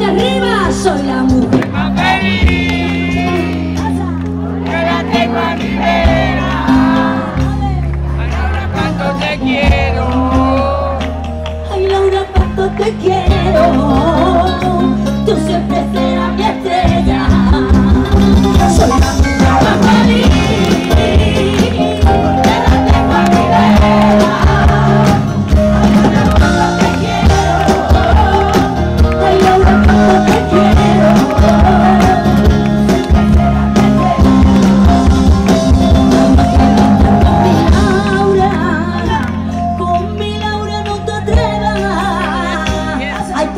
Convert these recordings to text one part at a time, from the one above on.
de arriba soy la mujer. Más feliz que la tengo a mi vera Ay Laura cuánto te quiero Ay Laura cuánto te quiero.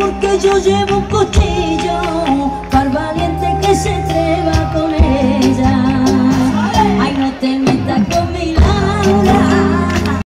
porque yo llevo un cuchillo.